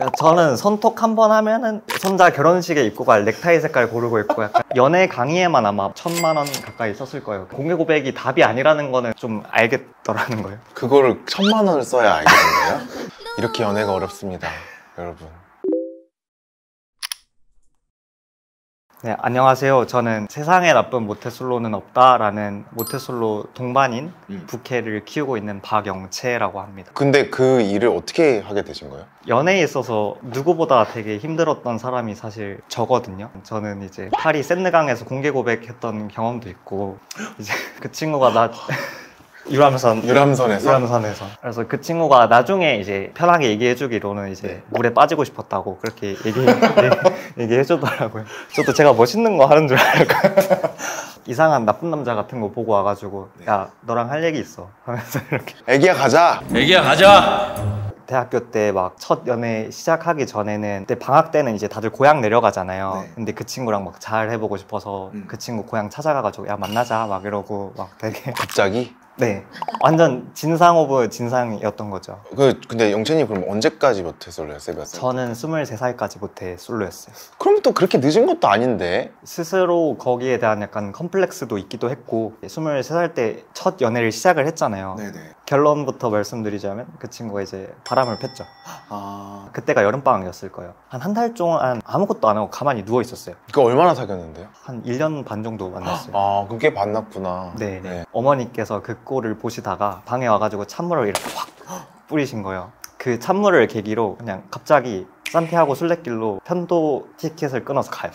그러니까 저는 손톱 한 번 하면은 손자 결혼식에 입고 갈 넥타이 색깔 고르고 있고 약간 연애 강의에만 아마 천만 원 가까이 썼을 거예요. 공개 고백이 답이 아니라는 거는 좀 알겠더라는 거예요. 그거를 천만 원을 써야 된 거예요? 이렇게 연애가 어렵습니다, 여러분. 네, 안녕하세요. 저는 세상에 나쁜 모태솔로는 없다라는 모태솔로 동반인 음. 부캐를 키우고 있는 박영채라고 합니다. 근데 그 일을 어떻게 하게 되신 거예요? 연애에 있어서 누구보다 되게 힘들었던 사람이 사실 저거든요. 저는 이제 파리 샌드강에서 공개 고백했던 경험도 있고 이제 그 친구가 나 유람선 유람선에서? 유람선에서 그래서 그 친구가 나중에 이제 편하게 얘기해주기로는 이제 네. 물에 빠지고 싶었다고 그렇게 얘기 얘기해주더라고요. 저도 제가 멋있는 거 하는 줄 알고 이상한 나쁜 남자 같은 거 보고 와가지고 네. 야 너랑 할 얘기 있어 하면서 이렇게 애기야 가자! 애기야 가자. 대학교 때 막 첫 연애 시작하기 전에는 그때 방학 때는 이제 다들 고향 내려가잖아요. 네. 근데 그 친구랑 막 잘 해보고 싶어서 음. 그 친구 고향 찾아가가지고 야 만나자 막 이러고 막 되게 갑자기? 네 완전 진상 of 진상이었던 거죠. 그 근데 영채님 그럼 언제까지 모태 솔로였어요? 몇 살? 저는 23살까지 모태 솔로였어요. 그럼 또 그렇게 늦은 것도 아닌데 스스로 거기에 대한 약간 컴플렉스도 있기도 했고 23살 때 첫 연애를 시작을 했잖아요. 네네 결론부터 말씀드리자면 그 친구가 이제 바람을 폈죠. 아 그때가 여름방학이었을 거예요. 한 한 달 동안 아무것도 안 하고 가만히 누워 있었어요. 그 얼마나 사귀었는데요? 한 1년 반 정도 만났어요. 아 그게 만났구나 네, 네. 어머니께서 그 꼴을 보시다가 방에 와가지고 찬물을 이렇게 확 뿌리신 거예요. 그 찬물을 계기로 그냥 갑자기 산티아고 순례길로 편도 티켓을 끊어서 가요.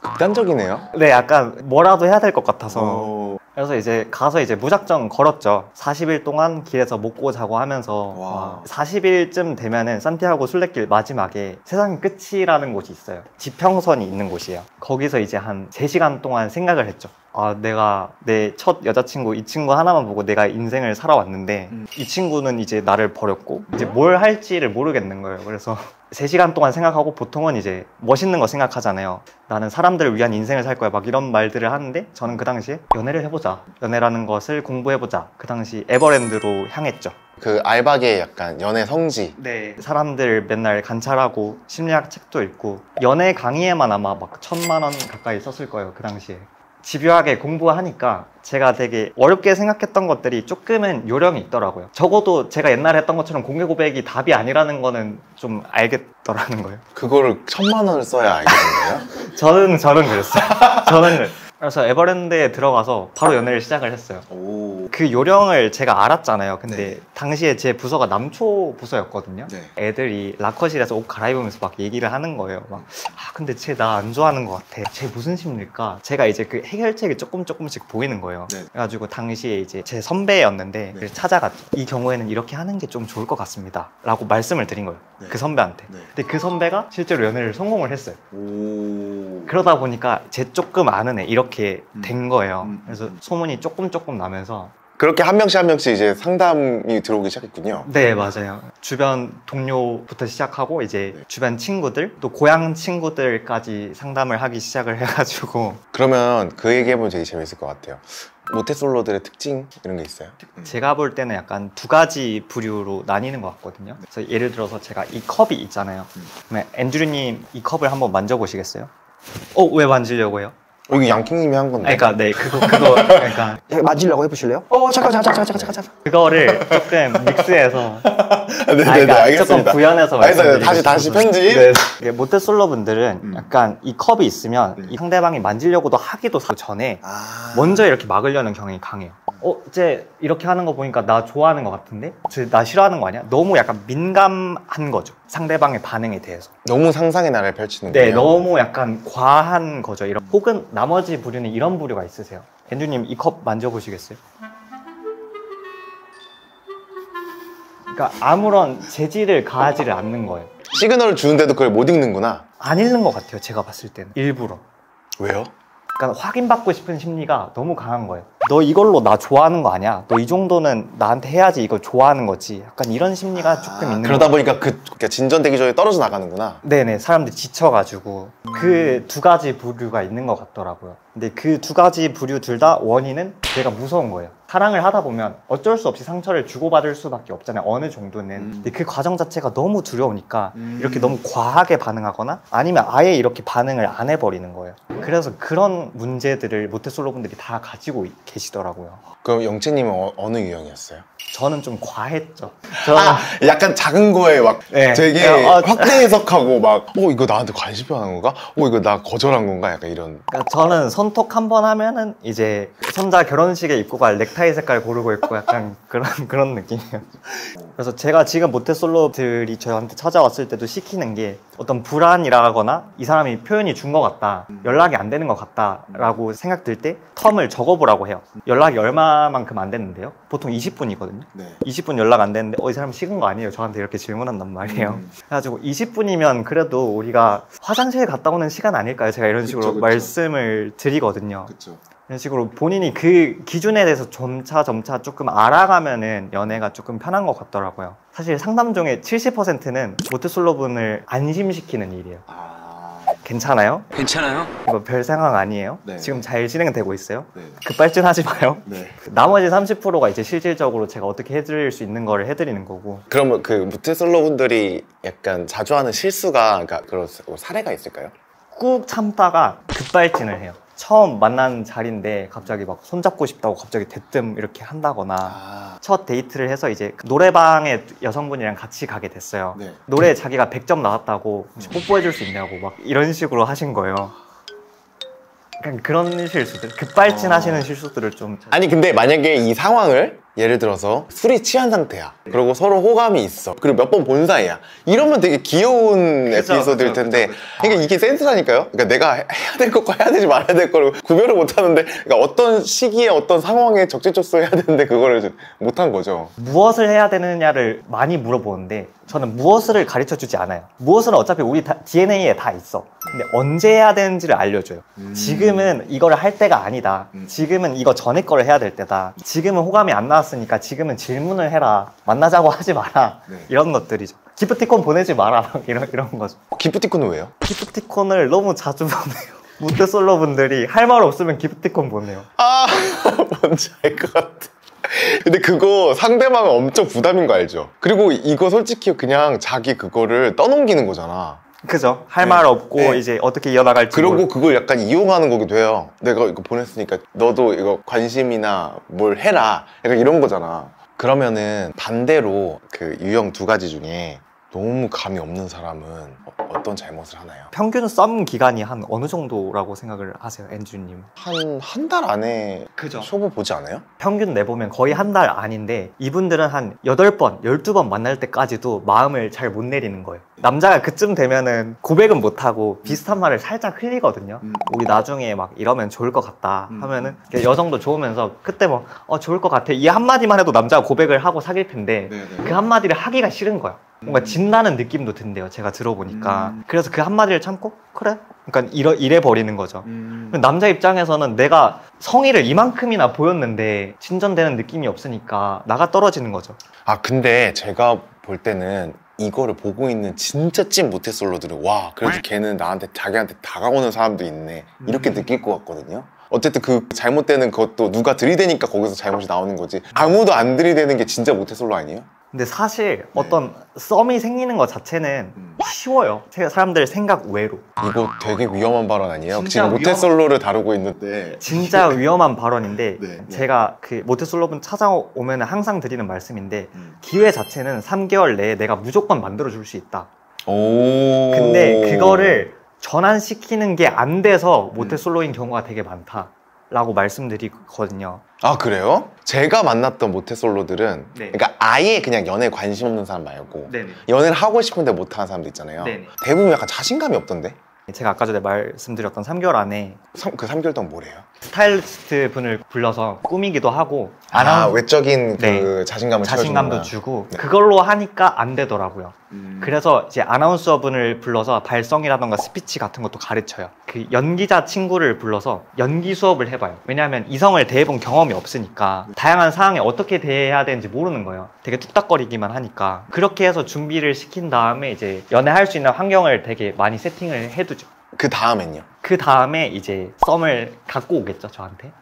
극단적이네요 네, 약간 뭐라도 해야 될 것 같아서. 어... 그래서 이제 가서 이제 무작정 걸었죠. 40일 동안 길에서 먹고 자고 하면서 와. 와, 40일쯤 되면은 산티아고 순례길 마지막에 세상의 끝이라는 곳이 있어요. 지평선이 있는 곳이에요. 거기서 이제 한 3시간 동안 생각을 했죠. 아, 내가 내 첫 여자친구 이 친구 하나만 보고 내가 인생을 살아왔는데 음. 이 친구는 이제 나를 버렸고 이제 뭘 할지를 모르겠는 거예요. 그래서 3시간 동안 생각하고 보통은 이제 멋있는 거 생각하잖아요. 나는 사람들을 위한 인생을 살 거야. 막 이런 말들을 하는데 저는 그 당시에 연애를 해보자. 연애라는 것을 공부해보자. 그 당시 에버랜드로 향했죠. 그 알박의 약간 연애 성지 네. 사람들 맨날 관찰하고 심리학 책도 읽고 연애 강의에만 아마 막 천만 원 가까이 썼을 거예요. 그 당시에. 집요하게 공부하니까 제가 되게 어렵게 생각했던 것들이 조금은 요령이 있더라고요. 적어도 제가 옛날에 했던 것처럼 공개 고백이 답이 아니라는 거는 좀 알겠더라는 거예요. 그거를 천만 원을 써야 된 거예요? 저는 저는 그랬어요. 저는 그래서 에버랜드에 들어가서 바로 연애를 시작을 했어요. 오 그 요령을 제가 알았잖아요. 근데 당시에 제 부서가 남초 부서였거든요. 네. 애들이 라커실에서 옷 갈아입으면서 막 얘기를 하는 거예요. 막, 아, 근데 쟤 나 안 좋아하는 것 같아. 쟤 무슨 심리일까? 제가 이제 그 해결책이 조금 조금씩 보이는 거예요. 네. 그래가지고 당시에 이제 제 선배였는데 네. 찾아갔죠. 이 경우에는 이렇게 하는 게 좀 좋을 것 같습니다. 라고 말씀을 드린 거예요. 네. 그 선배한테. 네. 근데 그 선배가 실제로 연애를 성공을 했어요. 오 그러다 보니까 제 조금 아는 애 이렇게 음. 된 거예요. 음, 음, 그래서 음. 소문이 조금 조금 나면서 그렇게 한 명씩 한 명씩 이제 상담이 들어오기 시작했군요 네 맞아요. 주변 동료부터 시작하고 이제 네. 주변 친구들 또 고향 친구들까지 상담을 하기 시작을 해가지고 그러면 그 얘기해보면 되게 재밌을 것 같아요 모태솔로들의 특징 이런 게 있어요? 제가 볼 때는 약간 두 가지 부류로 나뉘는 것 같거든요. 그래서 예를 들어서 제가 이 컵이 있잖아요. 음. 그러면 앤드류님 이 컵을 한번 만져보시겠어요? 어 왜 만지려고 해요? 여기 양킹님이 한 건데 아니, 그러니까 네 그거 그거 그러니까 야, 만지려고 해보실래요? 어 잠깐 잠깐 잠깐 잠깐 잠깐 잠깐 그거를 조금 믹스해서 네네네 아니, 그러니까 알겠습니다 조금 구현해서 알겠어요. 말씀드리고 다시 다시 싶어서. 편집 네. 이게 모태솔로 분들은 음. 약간 이 컵이 있으면 네. 이 상대방이 만지려고도 하기도 사- 전에 아... 먼저 이렇게 막으려는 경향이 강해요. 어, 쟤 이렇게 하는 거 보니까 나 좋아하는 것 같은데? 쟤 나 싫어하는 거 아니야? 너무 약간 민감한 거죠. 상대방의 반응에 대해서. 너무 상상의 나를 펼치는군요 네, 너무 약간 과한 거죠. 이런 혹은 나머지 부류는 이런 부류가 있으세요. 앤드님 이 컵 만져보시겠어요? 그러니까 아무런 재질을 가하지를 않는 거예요. 시그널을 주는데도 그걸 못 읽는구나 안 읽는 것 같아요. 제가 봤을 때는 일부러. 왜요? 그러니까 확인받고 싶은 심리가 너무 강한 거예요. 너 이걸로 나 좋아하는 거 아니야? 너 이 정도는 나한테 해야지 이걸 좋아하는 거지. 약간 이런 심리가 조금 있는 그러다 거 보니까 그 그러니까 진전되기 전에 떨어져 나가는구나 네네 사람들이 지쳐가지고 그 두 가지 부류가 있는 것 같더라고요. 근데 그 두 가지 부류 둘 다 원인은 내가 무서운 거예요. 사랑을 하다 보면 어쩔 수 없이 상처를 주고받을 수밖에 없잖아요. 어느 정도는. 음. 근데 그 과정 자체가 너무 두려우니까 음. 이렇게 너무 과하게 반응하거나 아니면 아예 이렇게 반응을 안 해버리는 거예요. 그래서 그런 문제들을 모태솔로 분들이 다 가지고 이- 계시더라고요. 그럼 영채님은 어, 어느 유형이었어요? 저는 좀 과했죠. 저는 아, 약간 작은 거에 막 네. 되게 어, 확대 해석하고 막, 어, 이거 나한테 관심 표현한 건가? 어, 이거 나 거절한 건가? 약간 이런. 그러니까 저는 손톱 한 번 하면은 이제 손자 결혼식에 입고 갈 넥 타이 색깔 고르고 있고 약간 그런 그런 느낌이에요. 그래서 제가 지금 모태솔로들이 저한테 찾아왔을 때도 시키는 게 어떤 불안이라거나 이 사람이 표현이 준 것 같다, 연락이 안 되는 것 같다라고 생각 들때 텀을 적어보라고 해요. 연락이 얼마만큼 안 됐는데요? 보통 20분이거든요. 네. 20분 연락 안 됐는데 어 이 사람 식은 거 아니에요? 저한테 이렇게 질문한단 말이에요. 음. 그래가지고 20분이면 그래도 우리가 화장실 갔다 오는 시간 아닐까요? 제가 이런 식으로 그쵸, 그쵸. 말씀을 드리거든요. 그렇죠. 이런 식으로 본인이 그 기준에 대해서 점차 점차 조금 알아가면은 연애가 조금 편한 것 같더라고요. 사실 상담 중에 70%는 모태솔로분을 안심시키는 일이에요. 아, 괜찮아요? 괜찮아요? 이거 별 생각 아니에요? 네. 지금 잘 진행되고 있어요? 네. 급발진하지 마요. 네. 나머지 30%가 이제 실질적으로 제가 어떻게 해드릴 수 있는 거를 해드리는 거고 그러면 그 무테솔로 분들이 약간 자주 하는 실수가, 그러니까 그런 사례가 있을까요? 꾹 참다가 급발진을 해요. 처음 만난 자리인데 갑자기 막 손잡고 싶다고 갑자기 대뜸 이렇게 한다거나 아, 첫 데이트를 해서 이제 그 노래방에 여성분이랑 같이 가게 됐어요. 네. 노래 자기가 100점 나왔다고 혹시 뽀뽀해 줄 수 있냐고 막 이런 식으로 하신 거예요. 약간 그런 실수들, 급발진하시는 실수들을 좀 아니, 근데 만약에 이 상황을 예를 들어서 술이 취한 상태야. 그리고 서로 호감이 있어. 그리고 몇 번 본 사이야. 이러면 되게 귀여운 그죠, 에피소드일 그죠, 텐데. 그죠. 그러니까 이게 센스라니까요? 그러니까 내가 해야 될 것과 해야 되지 말아야 될 거를 구별을 못 하는데, 그러니까 어떤 시기에 어떤 상황에 적재적소 해야 되는데 그거를 못한 거죠. 무엇을 해야 되느냐를 많이 물어보는데 저는 무엇을 가르쳐 주지 않아요. 무엇은 어차피 우리 다- DNA에 다 있어. 근데 언제 해야 되는지를 알려줘요. 음. 지금은 이거를 할 때가 아니다. 음. 지금은 이거 전에 거를 해야 될 때다. 지금은 호감이 안 나왔 으니까 지금은 질문을 해라. 만나자고 하지 마라. 네. 이런 것들이죠. 기프티콘 보내지 마라. 막 이런, 이런 거죠. 기프티콘은 왜요? 기프티콘을 너무 자주 보내요. 모태솔로 분들이 할 말 없으면 기프티콘 보내요. 아, 뭔지 알 것 같아. 근데 그거 상대방은 엄청 부담인 거 알죠? 그리고 이거 솔직히 그냥 자기 그거를 떠넘기는 거잖아. 그죠? 할 네. 말 없고 네. 이제 어떻게 이어나갈지 그러고 모르- 그걸 약간 이용하는 거기도 해요. 내가 이거 보냈으니까 너도 이거 관심이나 뭘 해라. 약간 이런 거잖아. 그러면은 반대로 그 유형 두 가지 중에 너무 감이 없는 사람은 어- 어떤 잘못을 하나요? 평균 썸 기간이 한 어느 정도라고 생각을 하세요, 엔주님? 한 한 달 안에 그죠. 쇼부 보지 않아요? 평균 내보면 거의 한 달 아닌데 이분들은 한 8번, 12번 만날 때까지도 마음을 잘 못 내리는 거예요. 남자가 그쯤 되면은 고백은 못하고 비슷한 말을 살짝 흘리거든요. 음. 우리 나중에 막 이러면 좋을 것 같다 음. 하면은 여성도 좋으면서 그때 뭐, 어, 좋을 것 같아. 이 한마디만 해도 남자가 고백을 하고 사귈 텐데 네, 네. 그 한마디를 하기가 싫은 거야. 뭔가 음. 진다는 느낌도 든대요. 제가 들어보니까. 음. 그래서 그 한마디를 참고, 그래? 그러니까 이러, 이래 버리는 거죠. 음. 남자 입장에서는 내가 성의를 이만큼이나 보였는데 진전되는 느낌이 없으니까 나가 떨어지는 거죠. 아 근데 제가 볼 때는 이거를 보고 있는 진짜 찐 모태솔로들은 와 그래도 걔는 나한테 자기한테 다가오는 사람도 있네 이렇게 음. 느낄 것 같거든요 어쨌든 그 잘못되는 것도 누가 들이대니까 거기서 잘못이 나오는 거지 아무도 안 들이대는 게 진짜 모태솔로 아니에요? 근데 사실 어떤 썸이 생기는 것 자체는 음. 쉬워요. 세- 사람들 생각 외로. 이거 되게 위험한 발언 아니에요? 진짜 지금 모태솔로를 다루고 있는데 네. 진짜 위험한 발언인데 네, 네. 제가 그 모태솔로분 찾아오면 항상 드리는 말씀인데 음. 기회 자체는 3개월 내에 내가 무조건 만들어 줄 수 있다. 오 근데 그거를 전환시키는 게 안 돼서 음. 모태솔로인 경우가 되게 많다 라고 말씀드리거든요. 아 그래요? 제가 만났던 모태솔로들은 네. 그러니까 아예 그냥 연애에 관심 없는 사람 말고 네네. 연애를 하고 싶은데 못하는 사람도 있잖아요 네네. 대부분 약간 자신감이 없던데 제가 아까 전에 말씀드렸던 3개월 안에 삼- 그 3개월 동안 뭐래요? 스타일리스트 분을 불러서 꾸미기도 하고 아, 외적인 그 네. 자신감을 자신감도. 주고 네. 그걸로 하니까 안 되더라고요. 음. 그래서 이제 아나운서 분을 불러서 발성이라던가 스피치 같은 것도 가르쳐요. 그 연기자 친구를 불러서 연기 수업을 해봐요. 왜냐하면 이성을 대해본 경험이 없으니까 다양한 상황에 어떻게 대해야 되는지 모르는 거예요. 되게 뚝딱거리기만 하니까 그렇게 해서 준비를 시킨 다음에 이제 연애할 수 있는 환경을 되게 많이 세팅을 해두죠. 그 다음엔요? 그 다음에 이제 썸을 갖고 오겠죠 저한테.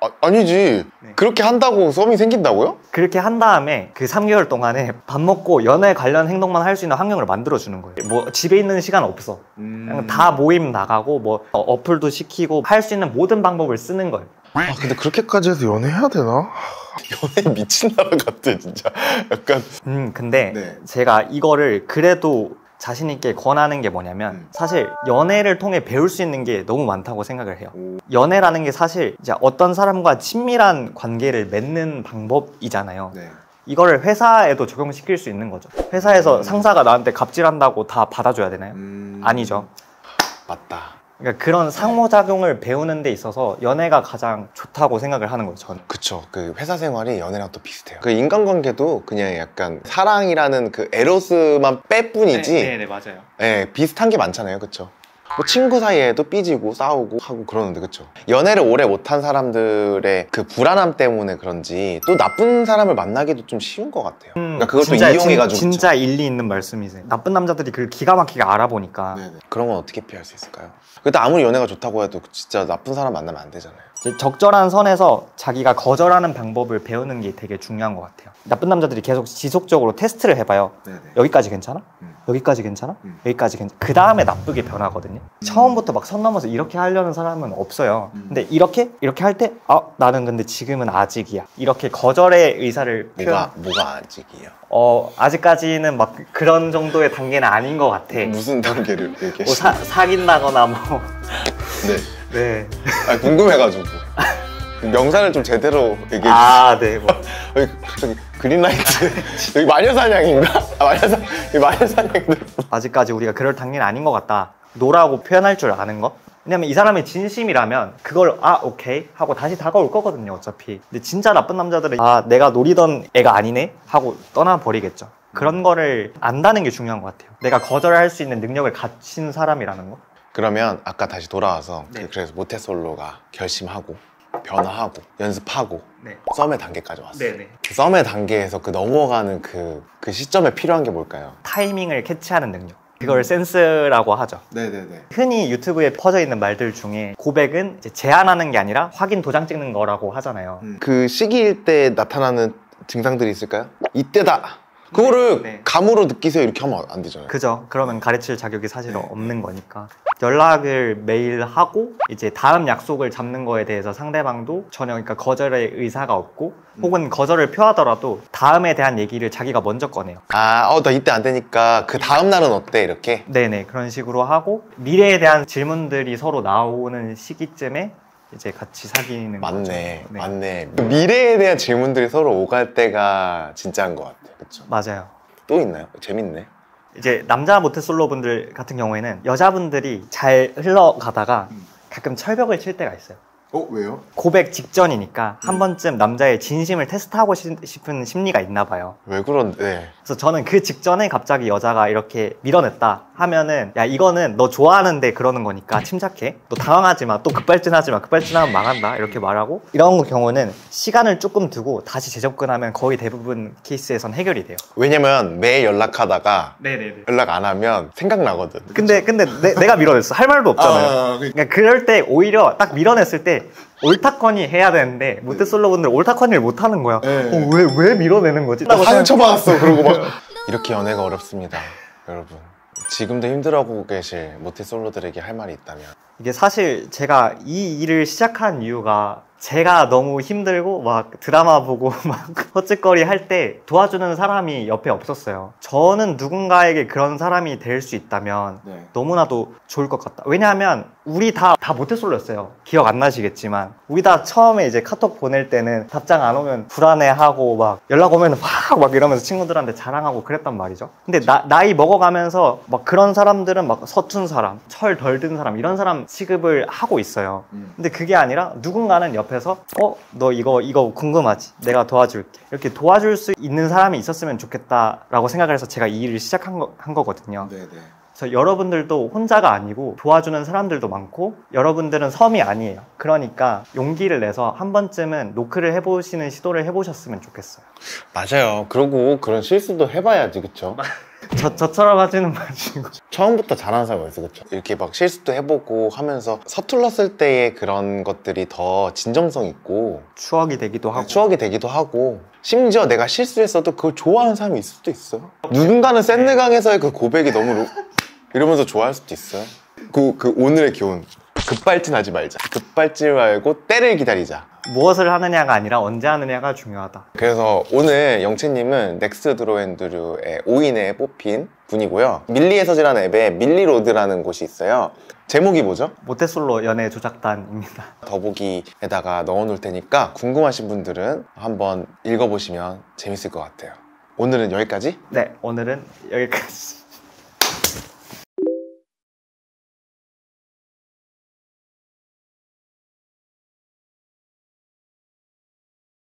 어? 아, 니지 네. 그렇게 한다고 썸이 생긴다고요? 그렇게 한 다음에 그 3개월 동안에 밥 먹고 연애 관련 행동만 할 수 있는 환경을 만들어 주는 거예요. 뭐 집에 있는 시간 없어. 그냥 다 모임 나가고 뭐 어, 어플도 시키고 할 수 있는 모든 방법을 쓰는 거예요. 아 근데 그렇게까지 해서 연애해야 되나? 연애 미친 나라 같아 진짜 약간 음, 근데 네. 제가 이거를 그래도 자신 있게 권하는 게 뭐냐면 음. 사실 연애를 통해 배울 수 있는 게 너무 많다고 생각을 해요. 연애라는 게 사실 이제 어떤 사람과 친밀한 관계를 맺는 방법이잖아요. 네. 이거를 회사에도 적용시킬 수 있는 거죠. 회사에서 음. 상사가 나한테 갑질한다고 다 받아줘야 되나요? 아니죠. 맞다 그러니까 그런 상호작용을 배우는 데 있어서 연애가 가장 좋다고 생각을 하는 거죠. 저는. 그쵸 그 회사 생활이 연애랑 또 비슷해요 그 인간관계도 그냥 약간 사랑이라는 그 에로스만 빼 뿐이지 네, 맞아요. 예, 비슷한 게 많잖아요, 그쵸? 뭐 친구 사이에도 삐지고 싸우고 하고 그러는데, 그쵸? 연애를 오래 못한 사람들의 그 불안함 때문에 그런지 또 나쁜 사람을 만나기도 좀 쉬운 것 같아요. 그러니까 그걸 또 진짜, 이용해가지고. 진, 진짜 일리 있는 말씀이세요. 나쁜 남자들이 그걸 기가 막히게 알아보니까? 네네. 그런 건 어떻게 피할 수 있을까요? 근데 아무리 연애가 좋다고 해도 진짜 나쁜 사람 만나면 안 되잖아요. 적절한 선에서 자기가 거절하는 방법을 배우는 게 되게 중요한 것 같아요. 나쁜 남자들이 계속 지속적으로 테스트를 해봐요. 네네. 여기까지 괜찮아? 음. 여기까지 괜찮아? 음. 여기까지 괜찮아? 그 다음에 나쁘게 변하거든요. 처음부터 막 선 넘어서 이렇게 하려는 사람은 없어요. 음. 근데 이렇게 이렇게 할 때, 아 나는 근데 지금은 아직이야. 이렇게 거절의 의사를 표현. 뭐가, 뭐가 아직이에요? 어 아직까지는 막 그런 정도의 단계는 아닌 것 같아. 무슨 단계를 뭐 얘기하시는 사, 사귄다거나 뭐. 네. 네. 아, 궁금해가지고. 명산을 좀 제대로 얘기해 아, 네. 뭐. 여기 갑자기 green light 여기 마녀사냥인가? 아, 마녀사 마녀사냥들 아직까지 우리가 그럴 단계는 아닌 것 같다. no라고 표현할 줄 아는 거? 왜냐면 이 사람의 진심이라면 그걸 아 오케이 하고 다시 다가올 거거든요 어차피 근데 진짜 나쁜 남자들은 아 내가 노리던 애가 아니네 하고 떠나버리겠죠 그런 거를 안다는 게 중요한 것 같아요 내가 거절할 수 있는 능력을 갖춘 사람이라는 거 그러면 아까 다시 돌아와서 네. 그- 그래서 모태솔로가 결심하고 변화하고 연습하고 네. 썸의 단계까지 왔어요 네네 그 썸의 단계에서 그 넘어가는 그, 그 시점에 필요한 게 뭘까요? 타이밍을 캐치하는 능력 그걸 센스라고 하죠 네네네 흔히 유튜브에 퍼져 있는 말들 중에 고백은 이제 제안하는 게 아니라 확인 도장 찍는 거라고 하잖아요 그 시기일 때 나타나는 증상들이 있을까요? 이때다 그거를 네. 감으로 느끼세요 이렇게 하면 안 되잖아요 그죠. 그러면 가르칠 자격이 사실 네. 없는 거니까. 연락을 매일 하고 이제 다음 약속을 잡는 거에 대해서 상대방도 전혀 그러니까 거절의 의사가 없고 음. 혹은 거절을 표하더라도 다음에 대한 얘기를 자기가 먼저 꺼내요. 아, 어, 나 이때 안 되니까 그 다음 날은 어때? 이렇게 네네 그런 식으로 하고 미래에 대한 질문들이 서로 나오는 시기쯤에 이제 같이 사귀는 거죠. 맞네, 네. 맞네. 그 미래에 대한 질문들이 서로 오갈 때가 진짜인 것 같아요. 그렇죠? 맞아요. 또 있나요? 재밌네. 이제 남자 모태솔로 분들 같은 경우에는 여자분들이 잘 흘러가다가 음. 가끔 철벽을 칠 때가 있어요. 어, 왜요? 고백 직전이니까 음. 한 번쯤 남자의 진심을 테스트하고 시- 싶은 심리가 있나 봐요. 왜 그런데? 네. 그래서 저는 그 직전에 갑자기 여자가 이렇게 밀어냈다 하면은 야 이거는 너 좋아하는데 그러는 거니까 침착해. 너 당황하지 마. 또 급발진하지 마. 급발진하면 망한다. 이렇게 말하고 이런 경우는 시간을 조금 두고 다시 재접근하면 거의 대부분 케이스에선 해결이 돼요. 왜냐면 매일 연락하다가 네네네. 연락 안 하면 생각나거든. 근데 근데 내, 가 밀어냈어. 할 말도 없잖아요. 그- 그러니까 그럴 때 오히려 딱 밀어냈을 때 옳다커니 해야 되는데 모태솔로 분들 옳다커니를 못 하는 거야. 네. 어, 왜, 왜 밀어내는 거지? 생각- 상처받았어. 그러고 막 이렇게 연애가 어렵습니다, 여러분. 지금도 힘들어하고 계실 모태솔로들에게 할 말이 있다면 이게 사실 제가 이 일을 시작한 이유가 제가 너무 힘들고 막 드라마 보고 막 헛짓거리 할 때 도와주는 사람이 옆에 없었어요. 저는 누군가에게 그런 사람이 될 수 있다면 네. 너무나도 좋을 것 같다. 왜냐하면 우리 다, 다 모태솔로였어요. 기억 안 나시겠지만. 우리 다 처음에 이제 카톡 보낼 때는 답장 안 오면 불안해하고 막 연락 오면 막, 막 이러면서 친구들한테 자랑하고 그랬단 말이죠. 근데 나, 나이 먹어가면서 막 그런 사람들은 막 서툰 사람, 철 덜 든 사람, 이런 사람 취급을 하고 있어요. 근데 그게 아니라 누군가는 옆 에서 어? 너 이거, 이거 궁금하지? 내가 도와줄게. 이렇게 도와줄 수 있는 사람이 있었으면 좋겠다라고 생각을 해서 제가 이 일을 시작한 거, 한 거거든요. 네네. 그래서 여러분들도 혼자가 아니고 도와주는 사람들도 많고 여러분들은 섬이 아니에요. 그러니까 용기를 내서 한 번쯤은 노크를 해보시는 시도를 해보셨으면 좋겠어요. 맞아요. 그러고 그런 실수도 해봐야지, 그쵸? 저, 저처럼 하지는 마시고. 처음부터 잘하는 사람이 있어, 그쵸? 이렇게 막 실수도 해보고 하면서 서툴렀을 때의 그런 것들이 더 진정성 있고 추억이 되기도 하고. 추억이 되기도 하고 심지어 내가 실수했어도 그걸 좋아하는 사람이 있을 수도 있어. 누군가는 샌드강에서의 그 고백이 너무 로- 이러면서 좋아할 수도 있어요. 그, 그 오늘의 교훈. 급발진하지 말자. 급발진 말고 때를 기다리자. 무엇을 하느냐가 아니라 언제 하느냐가 중요하다. 그래서 오늘 영채님은 넥스 드로앤드류의 5인에 뽑힌 분이고요. 밀리의서재라는 앱에 밀리로드라는 곳이 있어요. 제목이 뭐죠? 모태솔로 연애 조작단입니다. 더보기에다가 넣어놓을 테니까 궁금하신 분들은 한번 읽어보시면 재밌을 것 같아요. 오늘은 여기까지. 네, 오늘은 여기까지.